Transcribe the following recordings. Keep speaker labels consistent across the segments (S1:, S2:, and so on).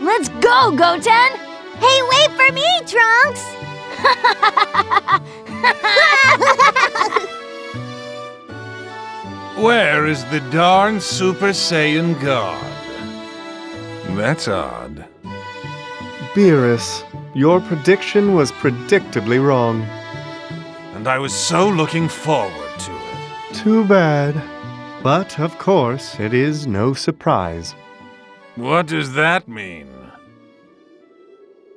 S1: Let's go, Goten!
S2: Hey, wait for me, Trunks!
S3: Where is the darn Super Saiyan God? That's odd.
S4: Beerus, your prediction was predictably wrong.
S3: And I was so looking forward to it.
S4: Too bad. But, of course, it is no surprise.
S3: What does that mean?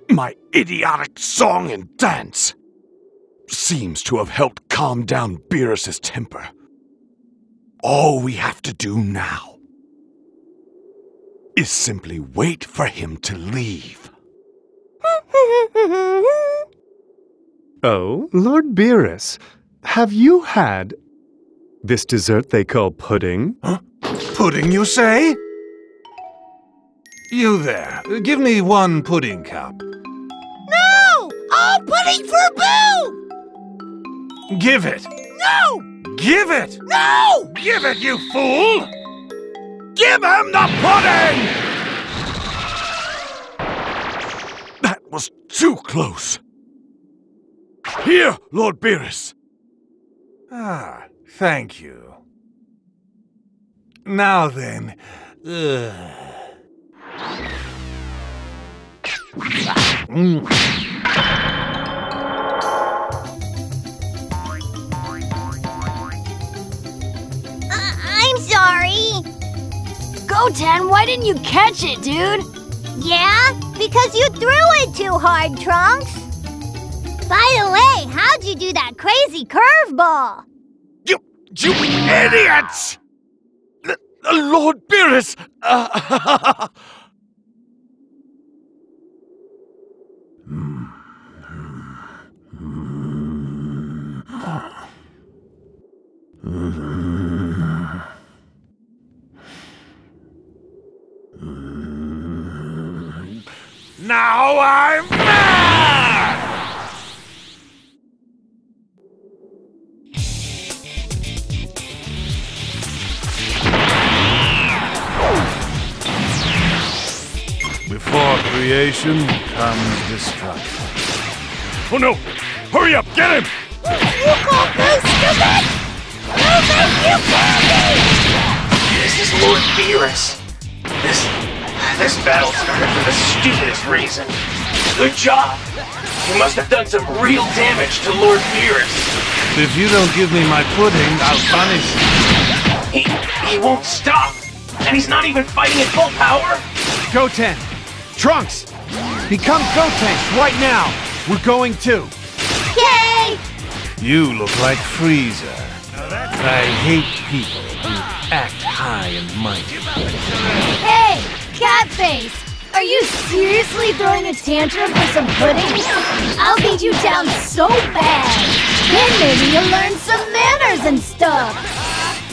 S5: My idiotic song and dance seems to have helped calm down Beerus's temper. All we have to do now is simply wait for him to leave.
S4: oh, Lord Beerus, have you had this dessert they call pudding?
S5: Huh? Pudding, you say?
S3: You there, give me one pudding cup.
S2: No! All pudding for Buu!
S3: Give it!
S2: No!
S3: Give it!
S2: No!
S5: Give it, you fool! Give him the pudding! That was too close. Here, Lord Beerus.
S3: Ah, thank you. Now then.
S2: Uh, I'm sorry.
S1: Goten, why didn't you catch it, dude?
S2: Yeah, because you threw it too hard, Trunks. By the way, how'd you do that crazy curveball?
S5: You, idiots! L Lord Beerus! Uh, Now I'm
S3: creation comes destruction.
S5: Oh no! Hurry up, get him!
S2: You call Buu stupid? You think you can be?
S6: This is Lord Beerus. This... this battle started for the stupidest reason. Good job! You must have done some real damage to Lord Beerus.
S3: If you don't give me my pudding, I'll punish you.
S6: He... he won't stop! And he's not even fighting at full power!
S7: Goten! Trunks! Become Gotenks right now! We're going too!
S2: Yay!
S3: You look like Frieza. I hate people who act high and mighty.
S1: Hey, Catface! Are you seriously throwing a tantrum for some pudding? I'll beat you down so bad! Then maybe you'll learn some manners and stuff!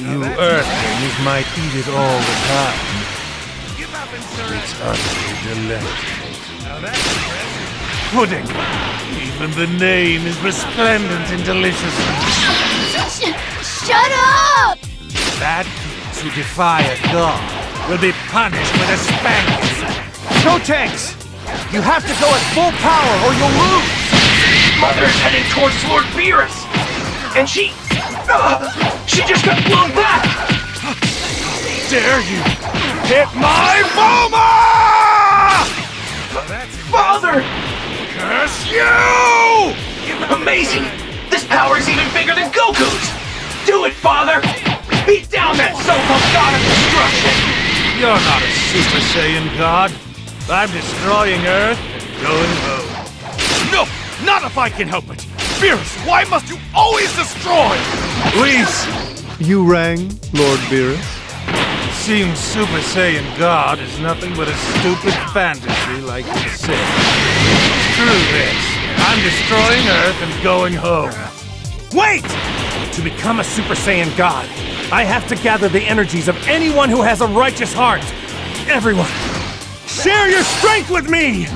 S3: You Earthlings might eat it all the time. It's utterly delectable. Pudding! Even the name is resplendent in deliciousness.
S1: Sh shut up!
S3: Bad kids who defy a god will be punished with a spanking.
S7: tanks You have to go at full power or you'll lose!
S6: Mother's heading towards Lord Beerus! And she... Uh, she just got blown back!
S5: Dare you hit my Bulma!
S6: Father!
S5: Curse you!
S6: Amazing! This power is even bigger than Goku's! Do it, Father! Beat down that so-called god of destruction!
S3: You're not a Super Saiyan god. I'm destroying Earth and going home.
S5: No! Not if I can help it! Beerus, why must you always destroy?
S3: Please!
S4: You rang, Lord Beerus?
S3: Seems Super Saiyan God is nothing but a stupid fantasy like the Sith. Screw this. I'm destroying Earth and going home.
S7: Wait! To become a Super Saiyan God, I have to gather the energies of anyone who has a righteous heart. Everyone, share your strength with me!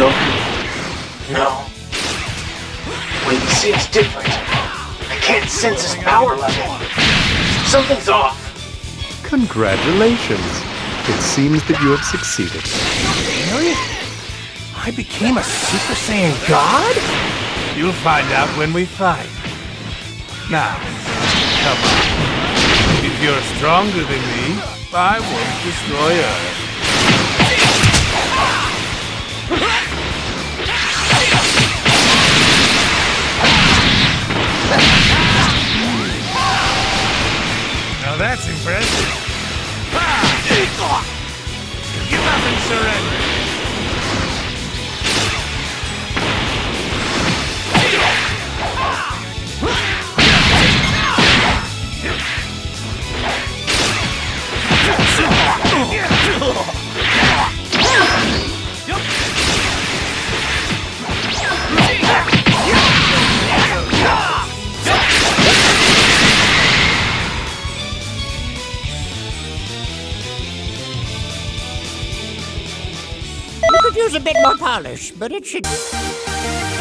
S6: It's No. Wait, he seems different. I can't sense his power level. Something's off.
S4: Congratulations. It seems that you have succeeded.
S7: Really? I became a Super Saiyan God?
S3: You'll find out when we fight. Now, come on. If you're stronger than me, I won't destroy Earth.
S8: But it should.